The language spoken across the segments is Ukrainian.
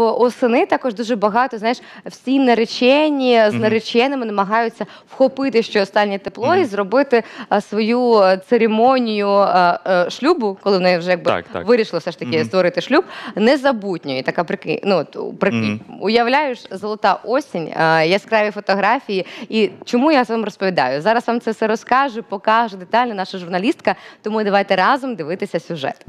в осени також дуже багато, знаєш, всі наречені з нареченими намагаються вхопити ще останнє тепло і зробити а, свою церемонію а, шлюбу, коли вони вже якби Так, так. вирішили все ж таки створити шлюб, незабутньою. І така прики... ну, от, прикинь, уявляєш, золота осінь, а, яскраві фотографії. І чому я вам розповідаю? Зараз вам це все розкаже, покаже детально наша журналістка. Тому давайте разом дивитися сюжет.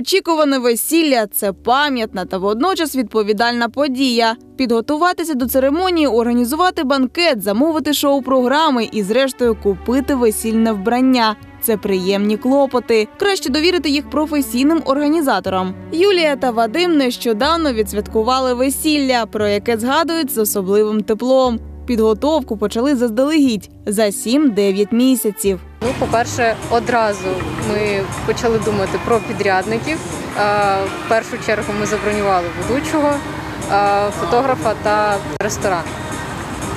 Довгоочікуване весілля це пам'ятна та водночас відповідальна подія. Підготуватися до церемонії, організувати банкет, замовити шоу-програми і, зрештою, купити весільне вбрання. Це приємні клопоти. Краще довірити їх професійним організаторам. Юлія та Вадим нещодавно відсвяткували весілля, про яке згадують з особливим теплом. Підготовку почали заздалегідь за 7-9 місяців. Ну, по-перше, одразу ми почали думати про підрядників. Е, В першу чергу ми забронювали ведучого, е, фотографа та ресторан.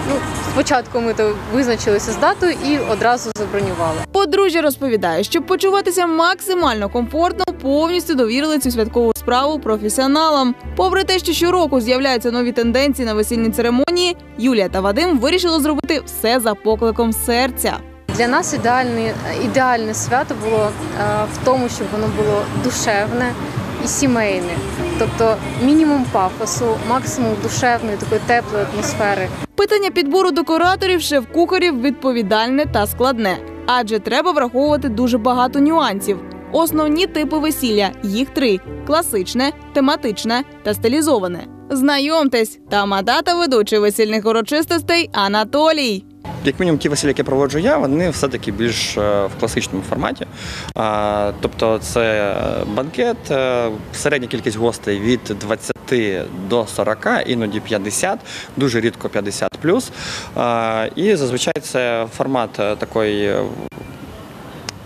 Ну, спочатку ми то визначилися з датою і одразу забронювали. Подружжя розповідає, щоб почуватися максимально комфортно, повністю довірили цю святкову справу професіоналам. Попри те, що щороку з'являються нові тенденції на весільні церемонії, Юлія та Вадим вирішили зробити все за покликом серця. Для нас ідеальне, ідеальне свято було е, в тому, щоб воно було душевне і сімейне. Тобто мінімум пафосу, максимум душевної, такої теплої атмосфери. Питання підбору декораторів шеф-кухарів відповідальне та складне, адже треба враховувати дуже багато нюансів. Основні типи весілля їх три: класичне, тематичне та стилізоване. Знайомтесь, тамада ведучий весільних урочистостей Анатолій. Як мінімум, ті весілля, які проводжу я, вони все-таки більш е, в класичному форматі. Тобто це е, банкет, е, середня кількість гостей від 20 до 40, іноді 50, дуже рідко 50 плюс. І зазвичай це формат такої.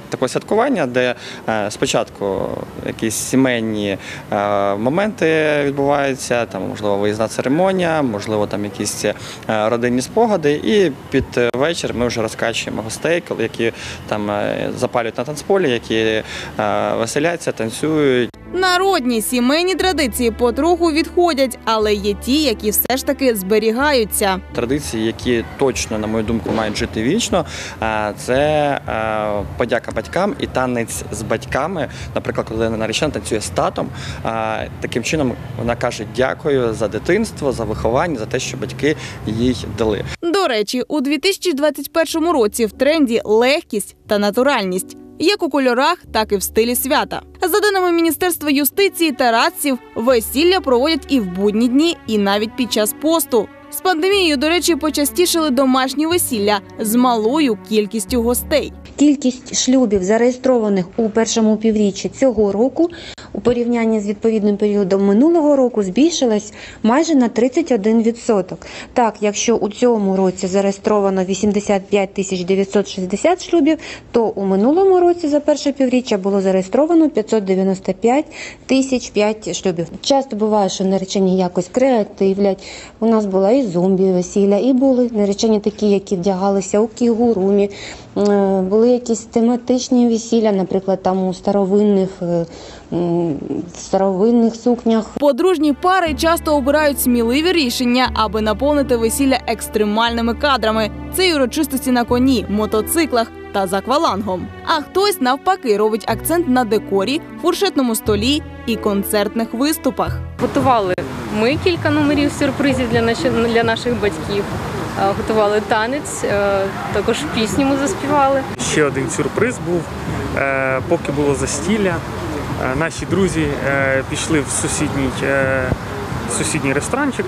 Е, Такого святкування, де е, спочатку якісь сімейні е, моменти відбуваються, там можливо виїзна церемонія, можливо, там якісь е, родинні спогади, і під вечір ми вже розкачуємо гостей, які там запалюють на танцполі, які веселяться, танцюють. Народні сімейні традиції потроху відходять, але є ті, які все ж таки зберігаються. Традиції, які точно, на мою думку, мають жити вічно, е, це е, подяка батькам і танець з батьками. Наприклад, коли наречена танцює з татом, е, таким чином вона каже дякую за дитинство, за виховання, за те, що батьки їй дали. До речі, у 2021 році в тренді легкість та натуральність. Як у кольорах, так і в стилі свята. За даними Міністерства юстиції та радців, весілля проводять і в будні дні, і навіть під час посту. З пандемією, до речі, почастішили домашні весілля з малою кількістю гостей. Кількість шлюбів, зареєстрованих у першому півріччі цього року, порівнянні з відповідним періодом минулого року, збільшилась майже на 31%. Так, якщо у цьому році зареєстровано 85 тисяч 960 шлюбів, то у минулому році за перше півріччя було зареєстровано 595 тисяч 5 шлюбів. Часто буває, що наречені якось креативлять. У нас була і зомбі весілля, і були наречені такі, які вдягалися у кігурумі. Е, Були якісь тематичні весілля, наприклад, там у старовинних, е, старовинних сукнях. Подружні пари часто обирають сміливі рішення, аби наповнити весілля екстремальними кадрами. Це й урочистості на коні, мотоциклах та за аквалангом. А хтось навпаки робить акцент на декорі, фуршетному столі і концертних виступах. Готували ми кілька номерів сюрпризів для, наші, для наших батьків. Готували танець, е, також пісню ми заспівали. Ще один сюрприз був. Е, Поки було застілля, наші друзі е, пішли в сусідній, е, сусідній ресторанчик,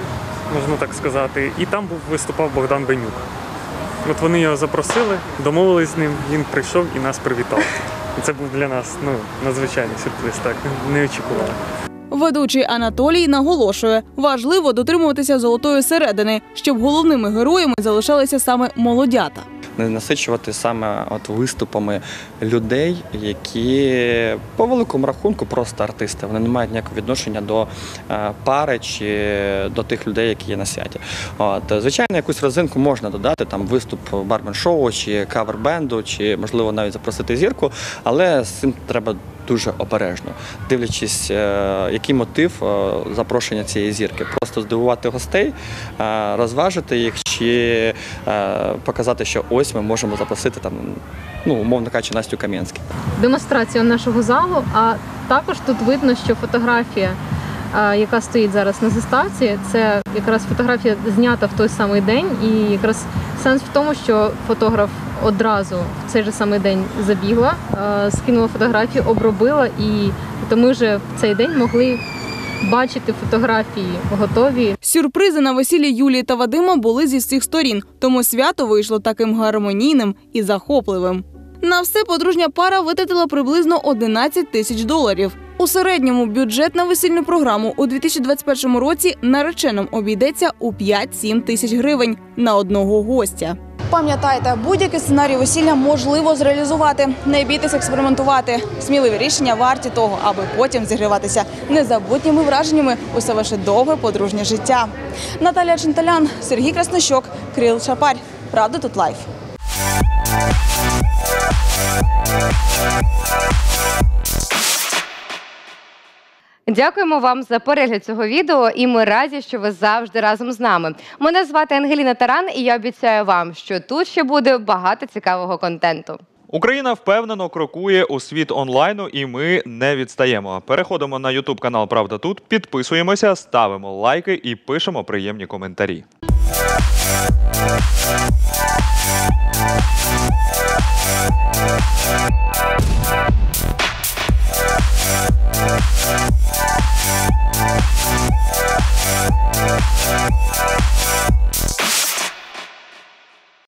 можна так сказати, і там був виступав Богдан Бенюк. От вони його запросили, домовились з ним, він прийшов і нас привітав. Це був для нас ну, надзвичайний сюрприз, так не очікували. Ведучий Анатолій наголошує, важливо дотримуватися золотої середини, щоб головними героями залишалися саме молодята. Не насичувати саме от виступами людей, які по великому рахунку просто артисти. Вони не мають ніякого відношення до е, пари чи до тих людей, які є на святі. От, звичайно, якусь розинку можна додати, там виступ бармен-шоу чи кавер-бенду, чи можливо навіть запросити зірку, але з цим треба дуже обережно, дивлячись, е, який мотив е, запрошення цієї зірки. Просто здивувати гостей, розважити їх чи показати, що ось ми можемо запросити там, ну, умовно кажучи, Настю Кам'янський. демонстрація нашого залу. А також тут видно, що фотографія, яка стоїть зараз на заставці, це якраз фотографія знята в той самий день. І якраз сенс в тому, що фотограф одразу в цей же самий день забігла, скинула фотографію, обробила, і то ми вже в цей день могли бачити фотографії готові. Сюрпризи на весіллі Юлії та Вадима були зі всіх сторін, тому свято вийшло таким гармонійним і захопливим. На все подружня пара витратила приблизно 11 тисяч доларів. У середньому бюджет на весільну програму у 2021 році нареченим обійдеться у 5-7 тисяч гривень на одного гостя. Пам'ятайте, будь-який сценарій весілля можливо зреалізувати. Не бійтесь експериментувати. Сміливі рішення варті того, аби потім зігріватися незабутніми враженнями усе ваше довге подружнє життя. Наталія Чинталян, Сергій Краснощок, Кирил Шапарь. Правда тут live. Дякуємо вам за перегляд цього відео, і ми раді, що ви завжди разом з нами. Мене звати Ангеліна Таран, і я обіцяю вам, що тут ще буде багато цікавого контенту. Україна впевнено крокує у світ онлайну, і ми не відстаємо. Переходимо на Ютуб канал Правда тут, підписуємося, ставимо лайки і пишемо приємні коментарі.